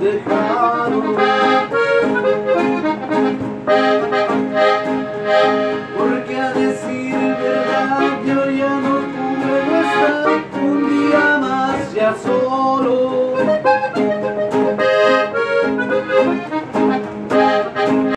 dejado. Porque a decir verdad yo ya no puedo estar un día más ya solo.